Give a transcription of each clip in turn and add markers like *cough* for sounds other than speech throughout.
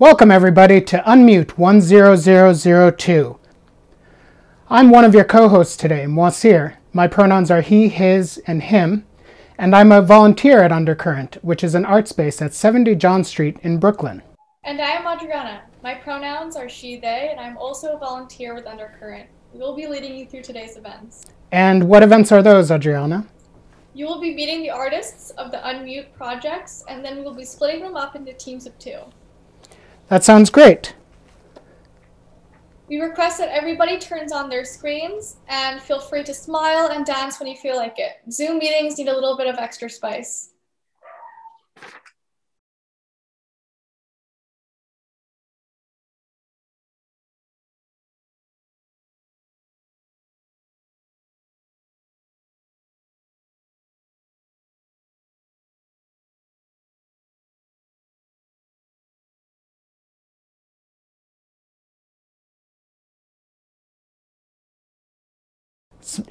Welcome everybody to Unmute 10002. I'm one of your co-hosts today, Moacir. My pronouns are he, his, and him, and I'm a volunteer at Undercurrent, which is an art space at 70 John Street in Brooklyn. And I am Adriana. My pronouns are she, they, and I'm also a volunteer with Undercurrent. We will be leading you through today's events. And what events are those, Adriana? You will be meeting the artists of the Unmute projects, and then we will be splitting them up into teams of two. That sounds great. We request that everybody turns on their screens and feel free to smile and dance when you feel like it. Zoom meetings need a little bit of extra spice.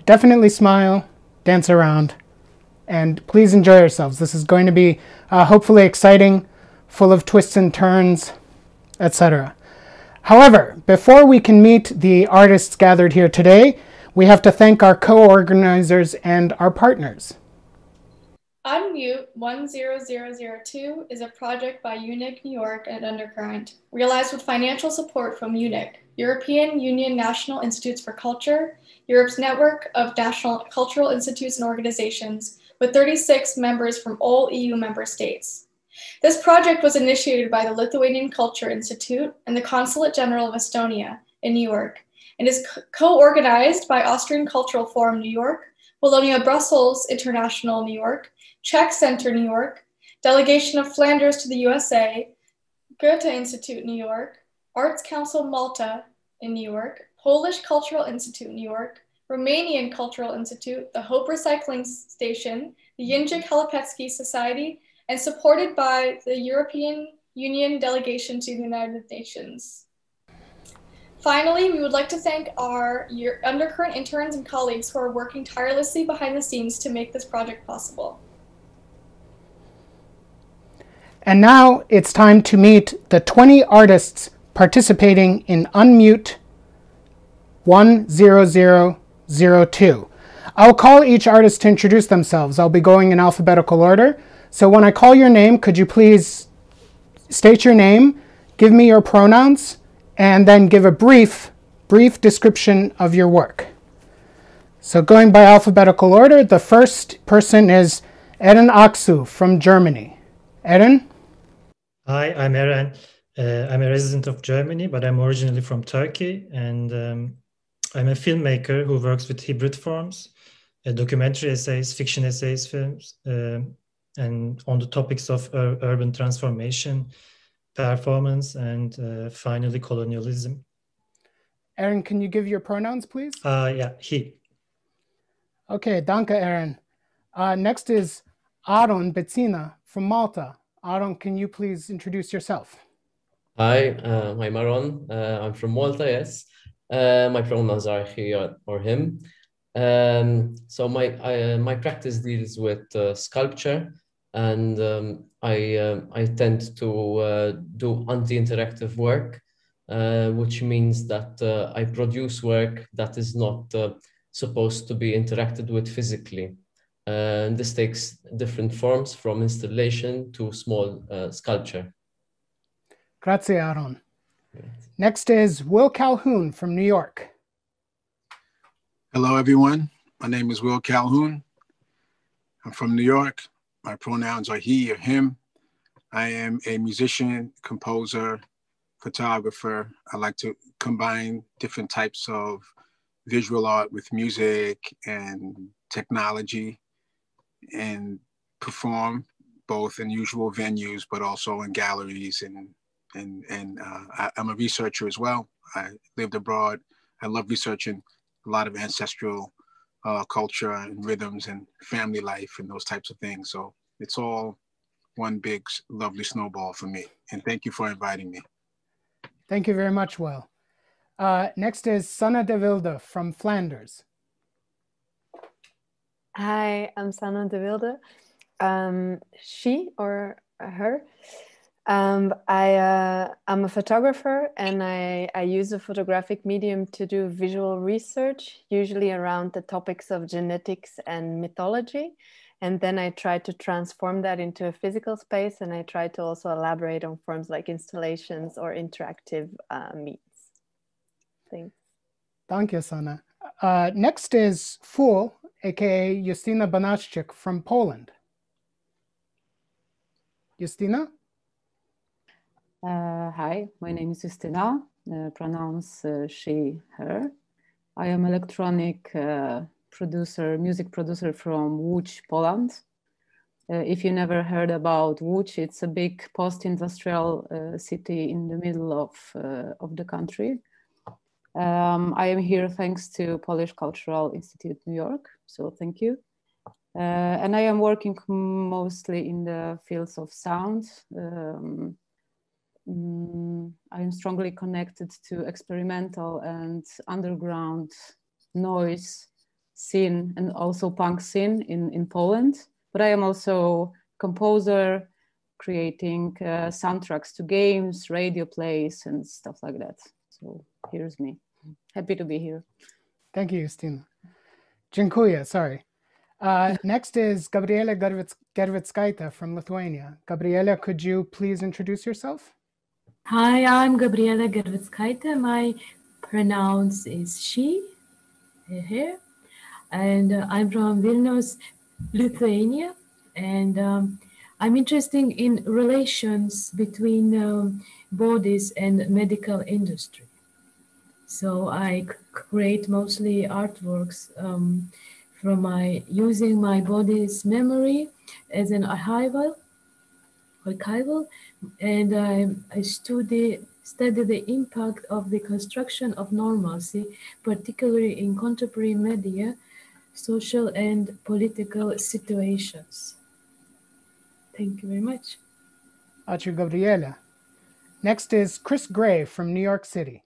Definitely smile, dance around, and please enjoy yourselves. This is going to be uh, hopefully exciting, full of twists and turns, etc. However, before we can meet the artists gathered here today, we have to thank our co-organizers and our partners. Unmute 10002 is a project by EUNIC New York and Undercurrent, realized with financial support from EUNIC, European Union National Institutes for Culture, Europe's network of national cultural institutes and organizations, with 36 members from all EU member states. This project was initiated by the Lithuanian Culture Institute and the Consulate General of Estonia in New York, and is co organized by Austrian Cultural Forum New York, Wallonia Brussels International New York, Czech Center New York, Delegation of Flanders to the USA, Goethe Institute New York, Arts Council Malta in New York, Polish Cultural Institute New York, Romanian Cultural Institute, the Hope Recycling Station, the Jindřich Chalupecký Society, and supported by the European Union delegation to the United Nations. Finally, we would like to thank our undercurrent interns and colleagues who are working tirelessly behind the scenes to make this project possible. And now it's time to meet the 20 artists participating in Unmute 10002. I'll call each artist to introduce themselves. I'll be going in alphabetical order. So when I call your name, could you please state your name, give me your pronouns, and then give a brief, brief description of your work. So going by alphabetical order, the first person is Eren Aksu from Germany. Eren? Hi, I'm Eren. Uh, I'm a resident of Germany, but I'm originally from Turkey, and um, I'm a filmmaker who works with hybrid forms, uh, documentary essays, fiction essays, films, uh, and on the topics of ur urban transformation, performance, and uh, finally colonialism. Aaron, can you give your pronouns, please? Uh, yeah, he. Okay, danke, Aaron. Uh, next is Aaron Bezzina from Malta. Aaron, can you please introduce yourself? Hi, uh, I'm Aaron. Uh, I'm from Malta, yes. Uh, my pronouns are he or him. Um, so my uh, my practice deals with uh, sculpture, and um, I uh, I tend to do anti-interactive work, which means that I produce work that is not supposed to be interacted with physically. And this takes different forms from installation to small uh, sculpture. Grazie, Aaron. Next is Will Calhoun from New York. Hello, everyone. My name is Will Calhoun. I'm from New York. My pronouns are he or him. I am a musician, composer, photographer. I like to combine different types of visual art with music and technology and perform both in usual venues, but also in galleries and and and uh, I, am a researcher as well. I lived abroad. I love researching a lot of ancestral uh, culture and rhythms and family life and those types of things. So it's all one big lovely snowball for me. And thank you for inviting me. Thank you very much, Will. Uh, next is Sanne de Wilde from Flanders. Hi, I'm Sanne de Wilde. Um, she or her. Um, I, uh, I'm a photographer and I, I use a photographic medium to do visual research, usually around the topics of genetics and mythology. And then I try to transform that into a physical space and I try to also elaborate on forms like installations or interactive uh, meets. Thanks. Thank you, Sanne. Uh, next is FOQL, aka Justyna Banaszczyk from Poland. Justyna? Uh, hi, my name is Justyna, uh, uh, she, her. I am electronic uh, producer, music producer from Łódź, Poland. Uh, if you never heard about Łódź, it's a big post-industrial uh, city in the middle of, of the country. Um, I am here thanks to Polish Cultural Institute New York, so thank you. and I am working mostly in the fields of sound, um, um, I am strongly connected to experimental and underground noise scene and also punk scene in, in Poland. But I am also composer, creating uh, soundtracks to games, radio plays, and stuff like that. So here's me. Happy to be here. Thank you, Justyna. Dziękuję, sorry. Uh, *laughs* next is Gabriela Gervitskaita from Lithuania. Gabriela, could you please introduce yourself? Hi, I'm Gabriela Gervitskaite. My pronouns is she, here, and uh, I'm from Vilnius, Lithuania, and um, I'm interested in relations between um, bodies and medical industry. So I create mostly artworks um, from my using my body's memory as an archival archival and I, I study, study the impact of the construction of normalcy, particularly in contemporary media, social and political situations. Thank you very much. Achu Gabriela. Next is Kris Grey from New York City.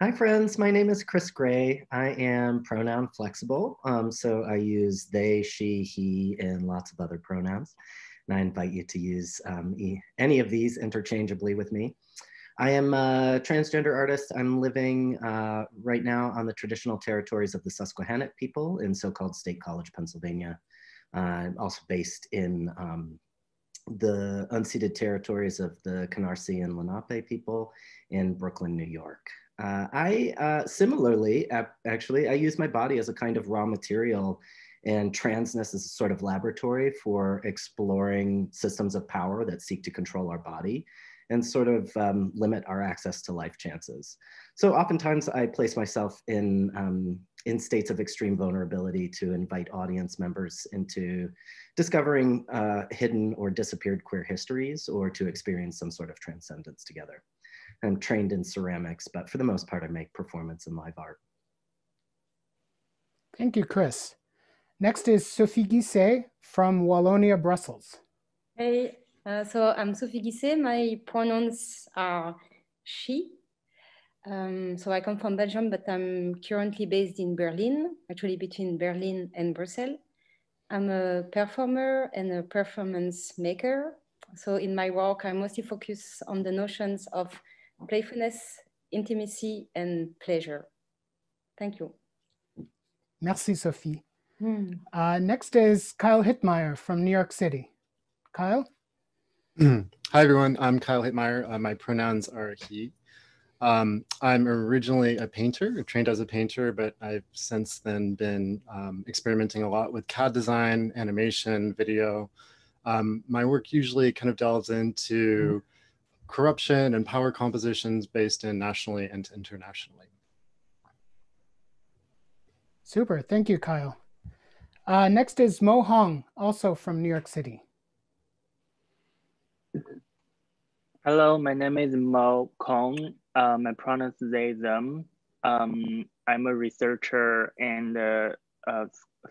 Hi, friends. My name is Kris Grey. I am pronoun flexible, um, so I use they, she, he, and lots of other pronouns and I invite you to use um, any of these interchangeably with me. I am a transgender artist. I'm living uh, right now on the traditional territories of the Susquehannock people in so-called State College, Pennsylvania. Uh, I'm also based in um, the unceded territories of the Canarsie and Lenape people in Brooklyn, New York. Uh, I uh, similarly, actually, I use my body as a kind of raw material and transness is a sort of laboratory for exploring systems of power that seek to control our body and sort of um, limit our access to life chances. So oftentimes I place myself in, um, in states of extreme vulnerability to invite audience members into discovering uh, hidden or disappeared queer histories or to experience some sort of transcendence together. I'm trained in ceramics, but for the most part, I make performance and live art. Thank you, Kris. Next is Sophie Guisset from Wallonia, Brussels. Hey, uh, so I'm Sophie Guisset. My pronouns are she. Um, so I come from Belgium, but I'm currently based in Berlin, actually between Berlin and Brussels. I'm a performer and a performance maker. So in my work, I mostly focus on the notions of playfulness, intimacy, and pleasure. Thank you. Merci, Sophie. Hmm. Uh, next is Kyle Hitmeyer from New York City. Kyle? *clears throat* Hi, everyone. I'm Kyle Hitmeyer. Uh, my pronouns are he. Um, I'm originally a painter, trained as a painter, but I've since then been um, experimenting a lot with CAD design, animation, video. Um, my work usually kind of delves into mm. corruption and power compositions based in nationally and internationally. Super. Thank you, Kyle. Uh, next is Mo Kong, also from New York City. Hello, my name is Mo Kong. Uh, my pronouns they, them. Um, I'm a researcher and a, a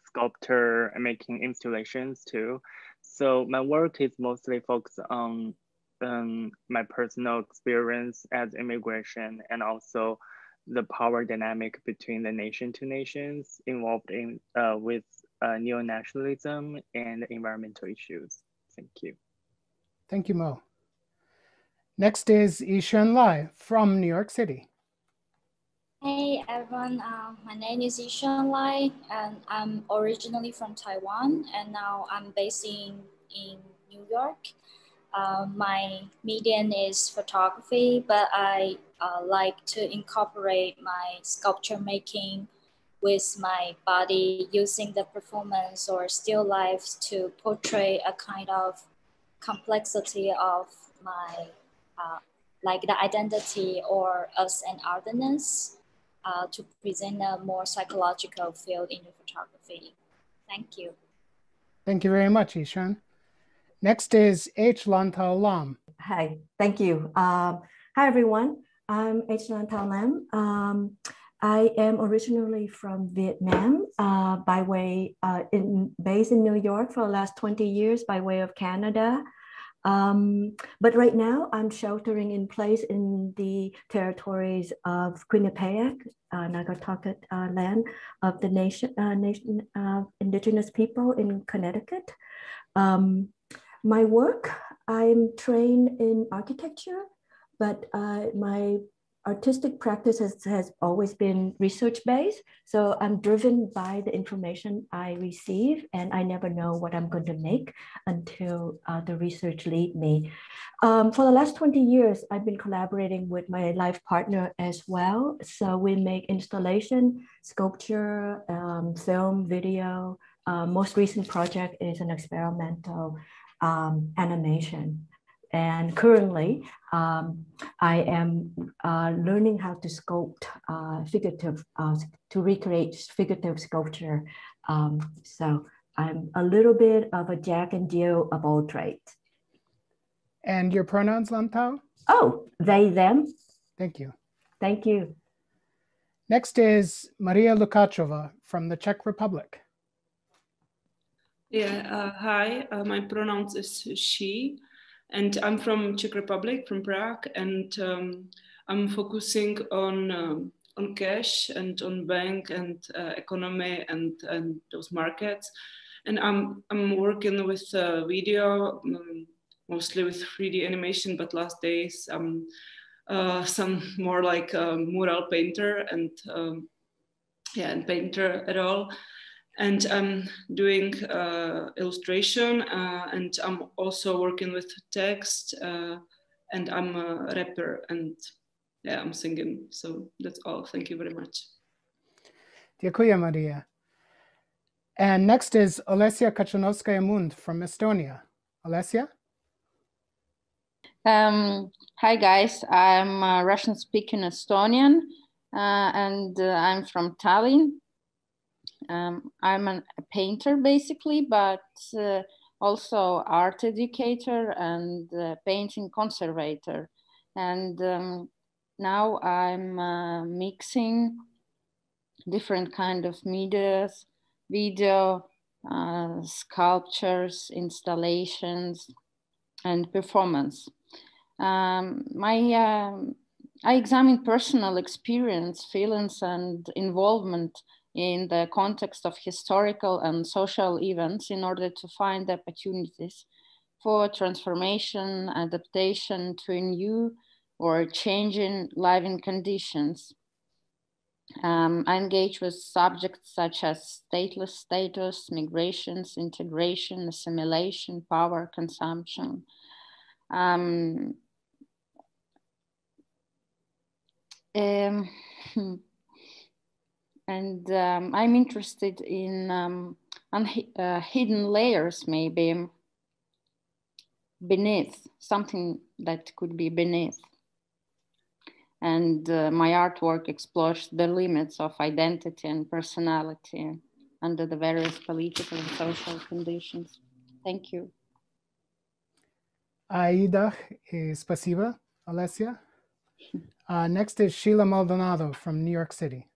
sculptor making installations too. So my work is mostly focused on um, my personal experience as immigration and also the power dynamic between the nation to nations involved in uh, with uh, neo-nationalism and environmental issues. Thank you. Thank you, Mo. Next is Yishun Lai from New York City. Hey everyone, uh, my name is Yishun Lai and I'm originally from Taiwan and now I'm based in, in New York. Uh, my medium is photography, but I uh, like to incorporate my sculpture making with my body using the performance or still life to portray a kind of complexity of my uh, like the identity or us and otherness uh, to present a more psychological field in the photography. Thank you. Thank you very much, Yishun. Next is H. Lan Thao Lam. Hi, thank you. Um, hi, everyone. I'm H. Lan Thao Lam. Um, I am originally from Vietnam uh, by way, uh, in, based in New York for the last 20 years by way of Canada. Um, but right now I'm sheltering in place in the territories of Quinnipiac, uh, uh, land of the nation, uh, nation indigenous people in Connecticut. Um, my work, I'm trained in architecture, but uh, my artistic practice has, has always been research based. So I'm driven by the information I receive and I never know what I'm going to make until uh, the research lead me. Um, for the last 20 years, I've been collaborating with my life partner as well. So we make installation, sculpture, um, film, video. Uh, most recent project is an experimental um, animation. And currently, um, I am uh, learning how to sculpt uh, figurative, uh, to recreate figurative sculpture. Um, so I'm a little bit of a Jack and Jill of all trades. And your pronouns, Lan Thao? Oh, they, them. Thank you. Thank you. Next is Maria Lukáčová from the Czech Republic. Yeah, uh, hi, uh, my pronouns is she. And I'm from Czech Republic, from Prague, and um, I'm focusing on um, on cash and on bank and uh, economy and and those markets. And I'm I'm working with uh, video, um, mostly with 3D animation, but last days I'm uh, *laughs* some more like a mural painter and um, yeah, and painter at all and I'm doing uh, illustration uh, and I'm also working with text uh, and I'm a rapper and yeah, I'm singing. So that's all. Thank you very much. Dziękuję, Maria. And next is Olesia Kachanovskaya-Mund from Estonia. Olesia? Um, hi, guys. I'm a Russian speaking Estonian uh, and uh, I'm from Tallinn. Um, I'm an, a painter basically, but uh, also art educator and uh, painting conservator. And um, now I'm uh, mixing different kind of medias, video, uh, sculptures, installations, and performance. Um, my um, I examine personal experience, feelings, and involvement in the context of historical and social events in order to find opportunities for transformation, adaptation to new or changing living conditions. Um, I engage with subjects such as stateless status, migrations, integration, assimilation, power, consumption. Um, um, and um, I'm interested in um, uh, hidden layers, maybe beneath something that could be beneath. And uh, my artwork explores the limits of identity and personality under the various political and social conditions. Thank you. Aida Spasiba, Alessia. *laughs* Uh, next is Sheila Maldonado from New York City.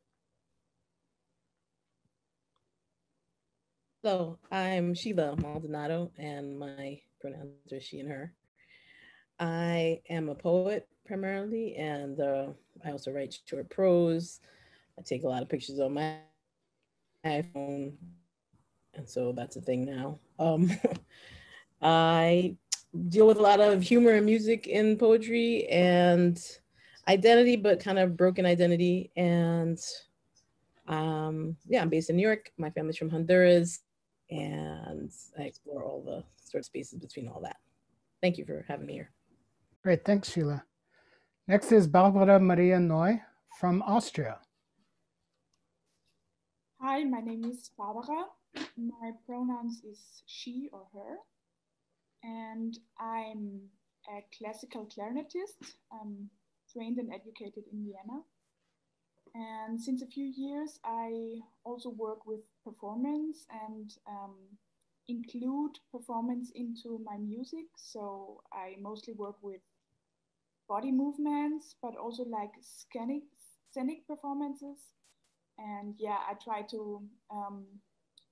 So I'm Sheila Maldonado, and my pronouns are she and her. I am a poet primarily, and uh, I also write short prose. I take a lot of pictures on my iPhone, and so that's a thing now. Um, *laughs* I deal with a lot of humor and music in poetry and identity, but kind of broken identity. And um, yeah, I'm based in New York. My family's from Honduras, and I explore all the sort of spaces between all that. Thank you for having me here. Great, thanks, Sheila. Next is Barbara Maria Neu from Austria. Hi, my name is Barbara. My pronouns is she or her. And I'm a classical clarinetist. I'm trained and educated in Vienna. And since a few years, I also work with performance and um, include performance into my music. So I mostly work with body movements, but also like scenic, scenic performances. And yeah, I try to um,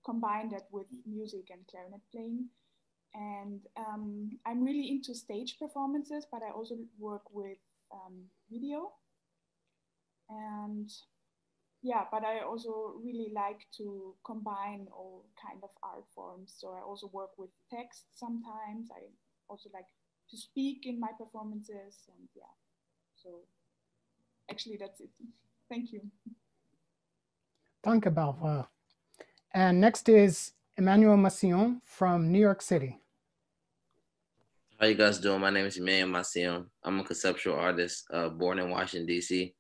combine that with music and clarinet playing. And um, I'm really into stage performances, but I also work with um, video. And yeah, but I also really like to combine all kind of art forms. So I also work with text sometimes. I also like to speak in my performances and yeah. So actually that's it. *laughs* Thank you. Danke, Barbara. And next is Emmanuel Massillon from New York City. How you guys doing? My name is Emmanuel Massillon. I'm a conceptual artist, uh, born in Washington, D.C.,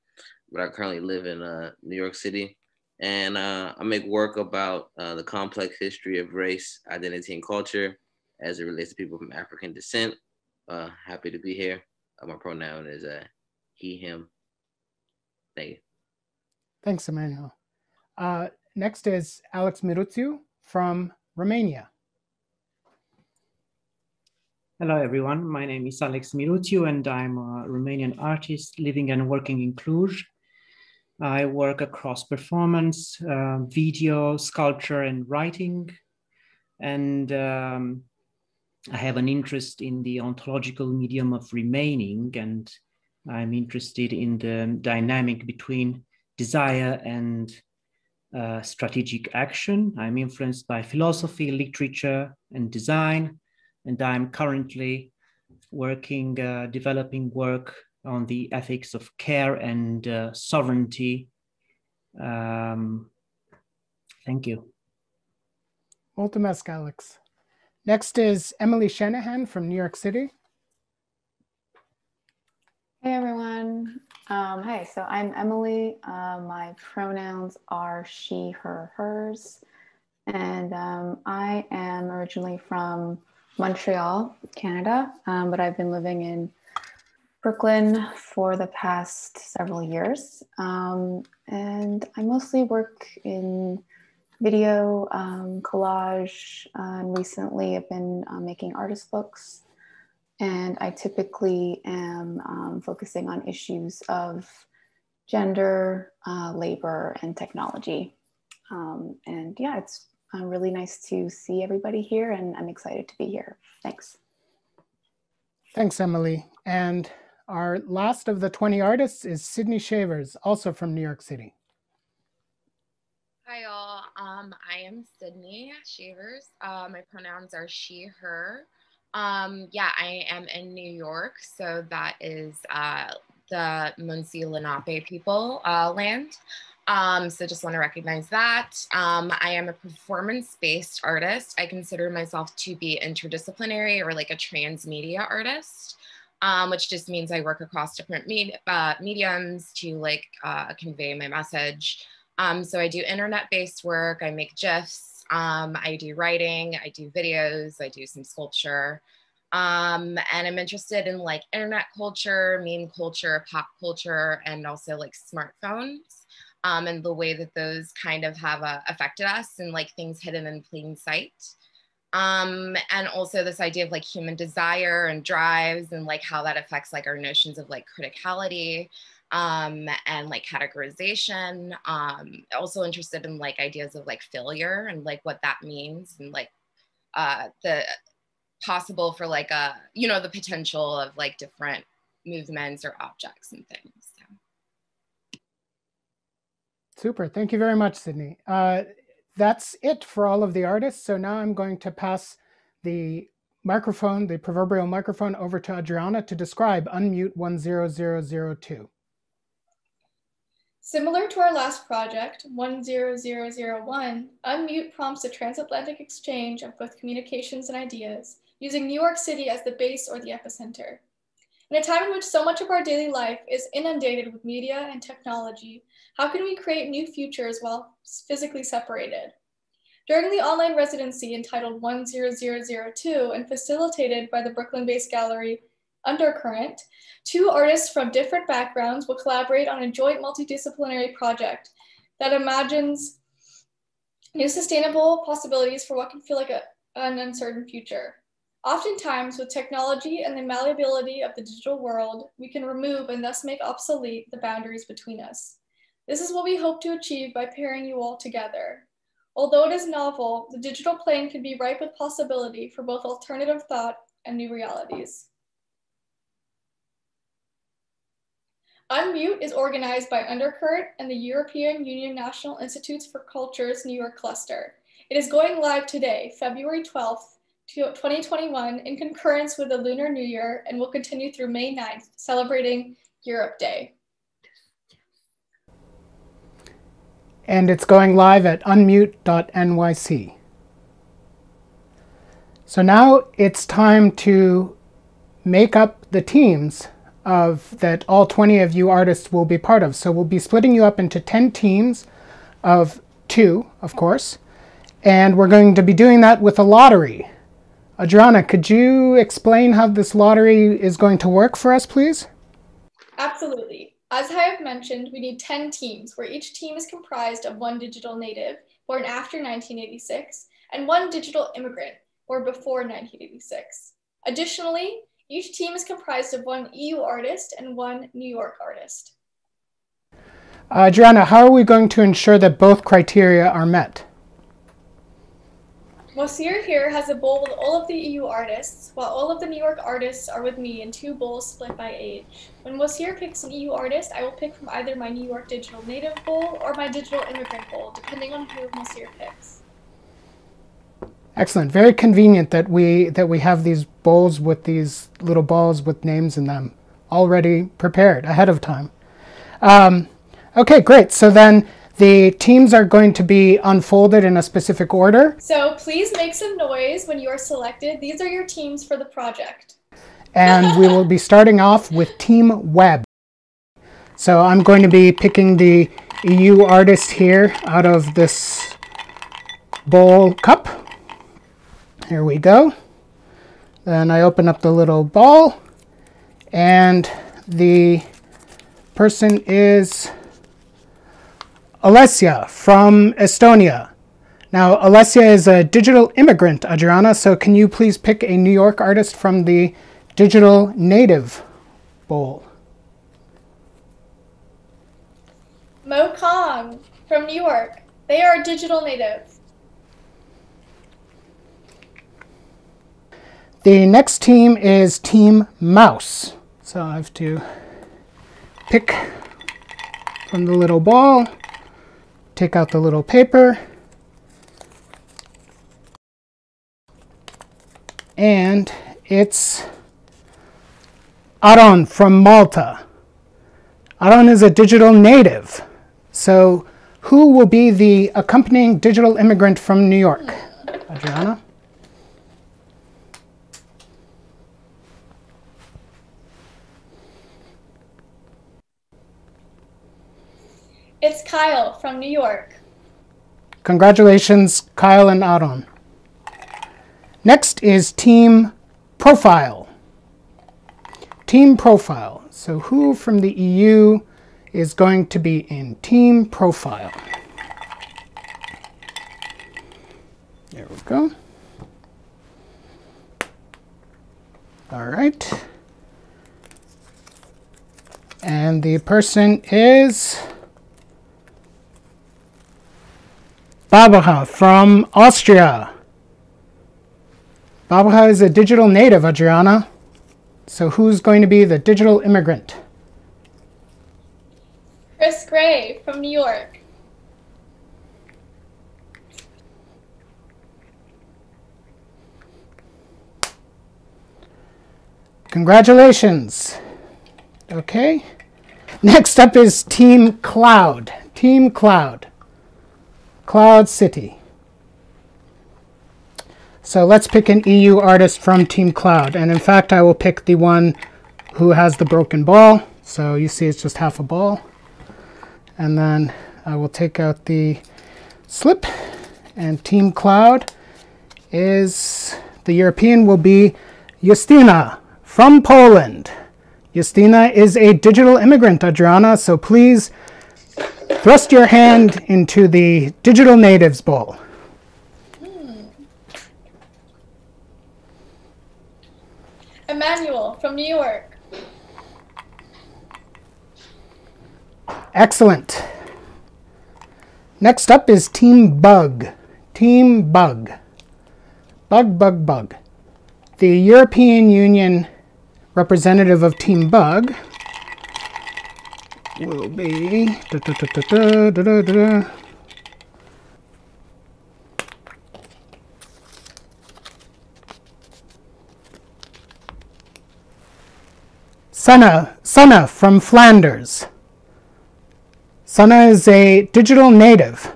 but I currently live in uh, New York City. And uh, I make work about uh, the complex history of race, identity, and culture as it relates to people from African descent. Uh, happy to be here. Uh, my pronoun is he, him. Thank you. Thanks, Emmanuel. next is Alex Miruțiu from Romania. Hello, everyone. My name is Alex Miruțiu, and I'm a Romanian artist living and working in Cluj. I work across performance, uh, video, sculpture, and writing. And um, I have an interest in the ontological medium of remaining, and I'm interested in the dynamic between desire and uh, strategic action. I'm influenced by philosophy, literature, and design and I'm currently working, uh, developing work on the ethics of care and uh, sovereignty. Um, thank you. Mulțumesc, Alex. Next is Emily Shanahan from New York City. Hey everyone. Um, hey, so I'm Emily. Uh, my pronouns are she, her, hers. And um, I am originally from Montreal, Canada, um, but I've been living in Brooklyn for the past several years. Um, and I mostly work in video, um, collage, uh, and recently I've been uh, making artist books. And I typically am um, focusing on issues of gender, uh, labor, and technology. Um, and yeah, it's uh, really nice to see everybody here, and I'm excited to be here. Thanks. Thanks, Emily. And our last of the 20 artists is Sydney Shavers, also from New York City. Hi, all. Um, I am Sydney Shavers. Uh, my pronouns are she, her. Um, yeah, I am in New York, so that is uh, the Munsee Lenape people uh, land. Um, so just want to recognize that. Um, I am a performance-based artist. I consider myself to be interdisciplinary or like a transmedia artist, um, which just means I work across different med uh, mediums to like uh, convey my message. Um, so I do internet-based work. I make GIFs. Um, I do writing. I do videos. I do some sculpture. Um, and I'm interested in like internet culture, meme culture, pop culture, and also like smartphones um, and the way that those kind of have uh, affected us and like things hidden in plain sight. Um, and also this idea of like human desire and drives and like how that affects like our notions of like criticality um, and like categorization. Um, also interested in like ideas of like failure and like what that means and like uh, the possible for like a, you know, the potential of like different movements or objects and things. Super. Thank you very much, Sydney. Uh, that's it for all of the artists. So now I'm going to pass the microphone, the proverbial microphone, over to Adriana to describe Unmute 10002. Similar to our last project, 10001, Unmute prompts a transatlantic exchange of both communications and ideas, using New York City as the base or the epicenter. In a time in which so much of our daily life is inundated with media and technology, how can we create new futures while physically separated? During the online residency entitled 10002 and facilitated by the Brooklyn based gallery Undercurrent, two artists from different backgrounds will collaborate on a joint multidisciplinary project that imagines new sustainable possibilities for what can feel like a, an uncertain future. Oftentimes, with technology and the malleability of the digital world, we can remove and thus make obsolete the boundaries between us. This is what we hope to achieve by pairing you all together. Although it is novel, the digital plane can be ripe with possibility for both alternative thought and new realities. Unmute is organized by Undercurrent and the European Union National Institutes for Culture's New York cluster. It is going live today, February 12th, 2021, in concurrence with the Lunar New Year and will continue through May 9th, celebrating Europe Day. And it's going live at unmute.nyc. So now it's time to make up the teams of that all 20 of you artists will be part of. So we'll be splitting you up into 10 teams of two, of course. And we're going to be doing that with a lottery. Adriana, could you explain how this lottery is going to work for us, please? Absolutely. As I have mentioned, we need 10 teams where each team is comprised of one digital native born after 1986 and one digital immigrant born before 1986. Additionally, each team is comprised of one EU artist and one New York artist. Uh, Adriana, how are we going to ensure that both criteria are met? Moacir here has a bowl with all of the EU artists, while all of the New York artists are with me in two bowls split by age. When Moacir picks an EU artist, I will pick from either my New York Digital Native Bowl or my Digital Immigrant Bowl, depending on who Moacir picks. Excellent. Very convenient that we that we have these bowls with these little balls with names in them already prepared ahead of time. Um, okay, great. So then the teams are going to be unfolded in a specific order. So please make some noise when you are selected. These are your teams for the project. And we will be starting off with Team Web. So I'm going to be picking the EU artist here out of this bowl cup. Here we go. Then I open up the little ball and the person is Alessia from Estonia. Now, Alessia is a digital immigrant, Adriana, so can you please pick a New York artist from the Digital Native Bowl? Mo Kong from New York. They are a digital native. The next team is Team Mouse. So I have to pick from the little ball take out the little paper. And it's Aaron from Malta. Aaron is a digital native. So who will be the accompanying digital immigrant from New York? Adriana? It's Kyle from New York. Congratulations, Kyle and Aaron. Next is Team Profile. Team Profile. So who from the EU is going to be in Team Profile? There we go. All right. And the person is Barbara from Austria. Barbara is a digital native, Adriana. So who's going to be the digital immigrant? Kris Grey from New York. Congratulations. Okay. Next up is Team Cloud. Team Cloud. Cloud City. So let's pick an EU artist from Team Cloud. And in fact, I will pick the one who has the broken ball. So you see it's just half a ball. And then I will take out the slip. And Team Cloud is, the European will be Justyna from Poland. Justyna is a digital immigrant, Adriana, so please thrust your hand into the Digital Natives Bowl. Emmanuel from New York. Excellent. Next up is Team Bug. Team Bug. Bug, bug, bug. The European Union representative of Team Bug will be. Da, da, da, Sanne, Sanne from Flanders. Sanne is a digital native.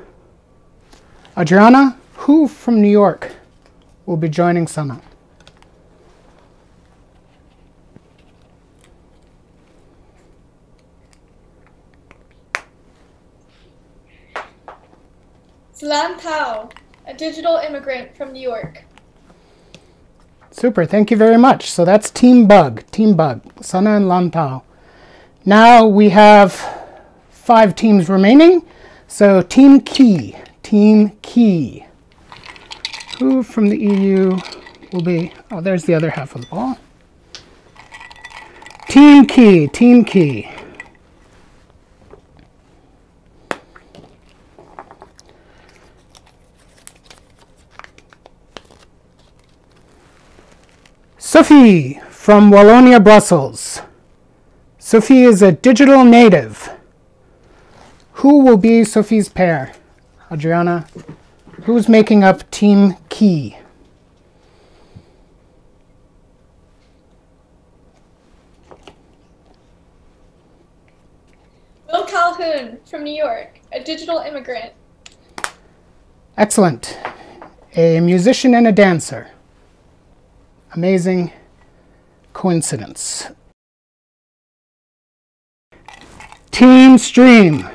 Adriana, who from New York will be joining Sanne? Salan Tao, a digital immigrant from New York. Super, thank you very much. So that's Team Bug, Team Bug, Sanne and Lan Thao. Now we have five teams remaining. So Team Key, Team Key. Who from the EU will be, oh, there's the other half of the ball. Team Key, Team Key. Sophie from Wallonia, Brussels. Sophie is a digital native. Who will be Sophie's pair? Adriana, who's making up Team Key? Will Calhoun from New York, a digital immigrant. Excellent. A musician and a dancer amazing coincidence. Team Stream.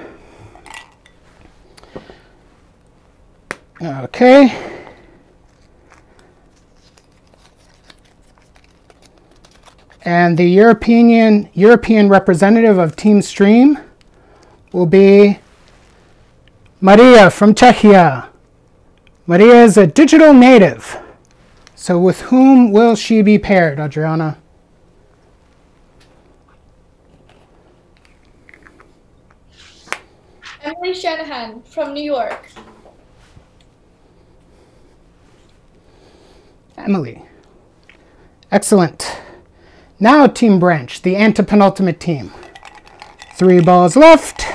Okay. And the European European representative of Team Stream will be Maria from Czechia. Maria is a digital native. So with whom will she be paired, Adriana? Emily Shanahan from New York. Emily. Excellent. Now Team Branch, the antepenultimate team. Three balls left.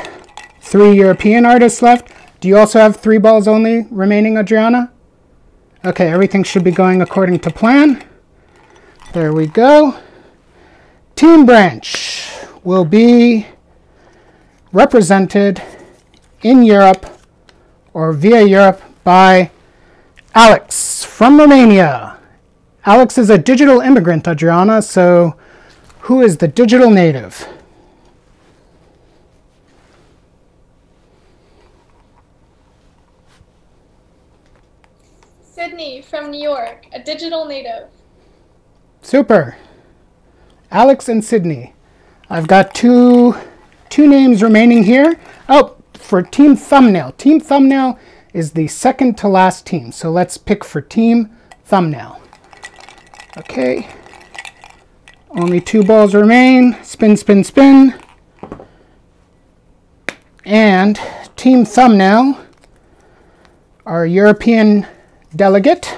Three European artists left. Do you also have three balls only remaining, Adriana? Okay, everything should be going according to plan. There we go. Team Branch will be represented in Europe or via Europe by Alex from Romania. Alex is a digital immigrant, Adriana, so who is the digital native? Sydney from New York, a digital native. Super. Alex and Sydney. I've got two two names remaining here. Oh, for team thumbnail. Team thumbnail is the second to last team. So let's pick for team thumbnail. Okay. Only two balls remain. Spin, spin, spin. And team thumbnail, our European delegate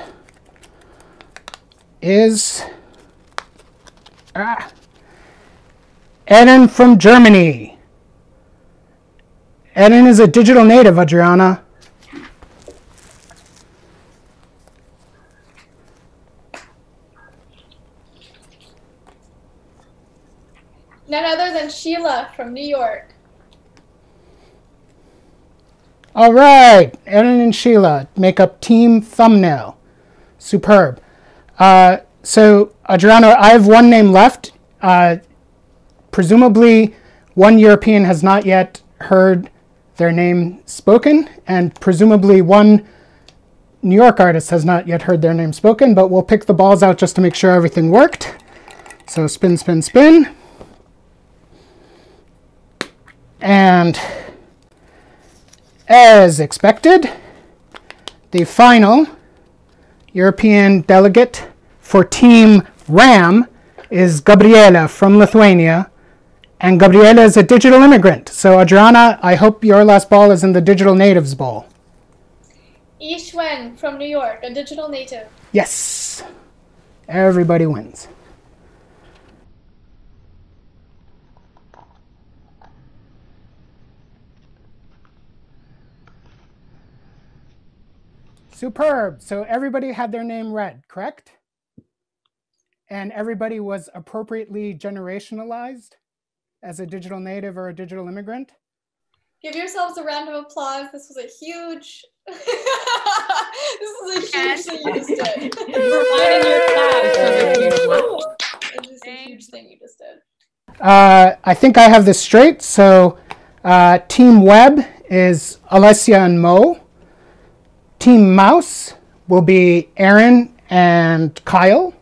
is ah, Eren from Germany. Eren is a digital native, Adriana. None other than Sheila from New York. All right, Eren and Sheila make up team thumbnail. Superb. Uh, so, Adriana, I have one name left. Uh, presumably, one European has not yet heard their name spoken, and presumably one New York artist has not yet heard their name spoken, but we'll pick the balls out just to make sure everything worked. So spin, spin, spin. And as expected, the final European delegate for Team RAM is Gabriela from Lithuania. And Gabriela is a digital immigrant. So, Adriana, I hope your last ball is in the Digital Natives Bowl. Yi Wen from New York, a digital native. Yes. Everybody wins. Superb. So everybody had their name read, correct? And everybody was appropriately generationalized as a digital native or a digital immigrant? Give yourselves a round of applause. This was a huge. *laughs* this is a huge thing you just did. *laughs* This is a huge thing you just did. Uh, I think I have this straight. So, uh, Team Web is Alessia and Mo. Team Mouse will be Aaron and Kyle.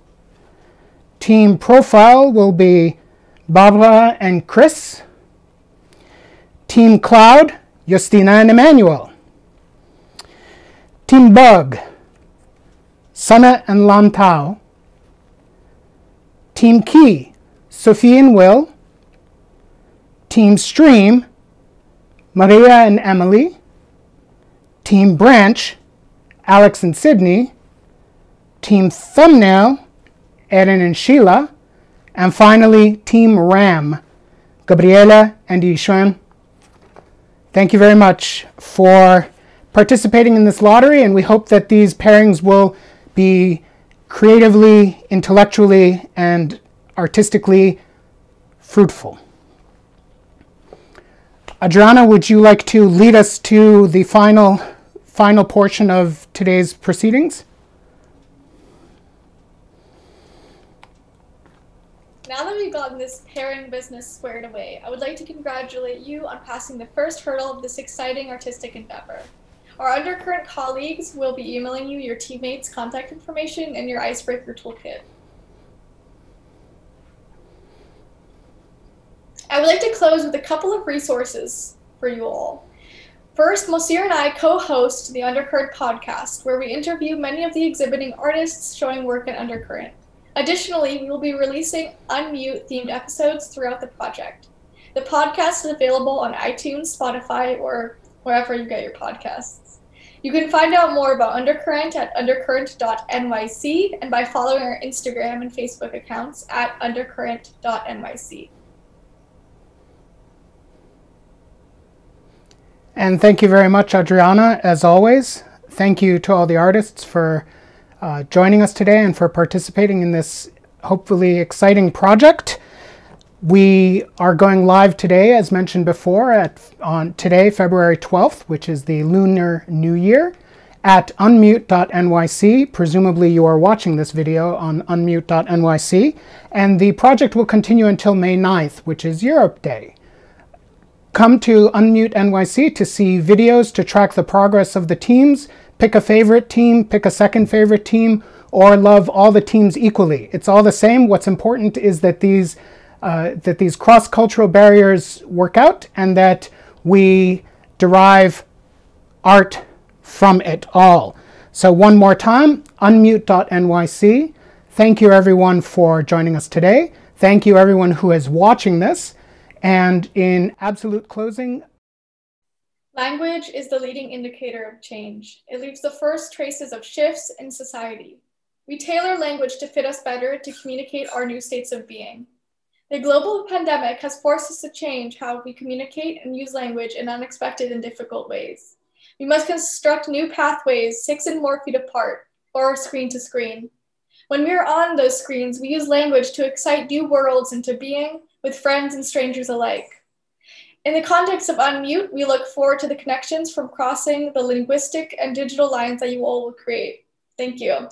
Team Profile will be Barbara and Kris. Team Cloud, Justyna and Emmanuel. Team Bug, Sanne and Lan Thao. Team Key, Sophie and Will. Team Stream, Maria and Emily. Team Branch, Alex and Sydney, Team Thumbnail, Eren and Sheila, and finally Team Ram, Gabriela and Yishun. Thank you very much for participating in this lottery, and we hope that these pairings will be creatively, intellectually, and artistically fruitful. Adriana, would you like to lead us to the final final portion of today's proceedings. Now that we've gotten this pairing business squared away, I would like to congratulate you on passing the first hurdle of this exciting artistic endeavor. Our undercurrent colleagues will be emailing you your teammates' contact information and your icebreaker toolkit. I would like to close with a couple of resources for you all. First, Moacir and I co host the Undercurrent podcast, where we interview many of the exhibiting artists showing work in Undercurrent. Additionally, we will be releasing Unmute themed episodes throughout the project. The podcast is available on iTunes, Spotify, or wherever you get your podcasts. You can find out more about Undercurrent at undercurrent.nyc and by following our Instagram and Facebook accounts at undercurrent.nyc. And thank you very much, Adriana, as always. Thank you to all the artists for uh, joining us today and for participating in this hopefully exciting project. We are going live today, as mentioned before, at on today, February 12th, which is the Lunar New Year, at unmute.nyc. Presumably, you are watching this video on unmute.nyc, and the project will continue until May 9th, which is Europe Day. Come to Unmute NYC to see videos to track the progress of the teams, pick a favorite team, pick a second favorite team, or love all the teams equally. It's all the same. What's important is that these uh, that these cross-cultural barriers work out and that we derive art from it all. So one more time, unmute.nyc. Thank you everyone for joining us today. Thank you everyone who is watching this. And in absolute closing, Language is the leading indicator of change. It leaves the first traces of shifts in society. We tailor language to fit us better to communicate our new states of being. The global pandemic has forced us to change how we communicate and use language in unexpected and difficult ways. We must construct new pathways six and more feet apart, or screen to screen. When we are on those screens, we use language to excite new worlds into being with friends and strangers alike. In the context of Unmute, we look forward to the connections from crossing the linguistic and digital lines that you all will create. Thank you.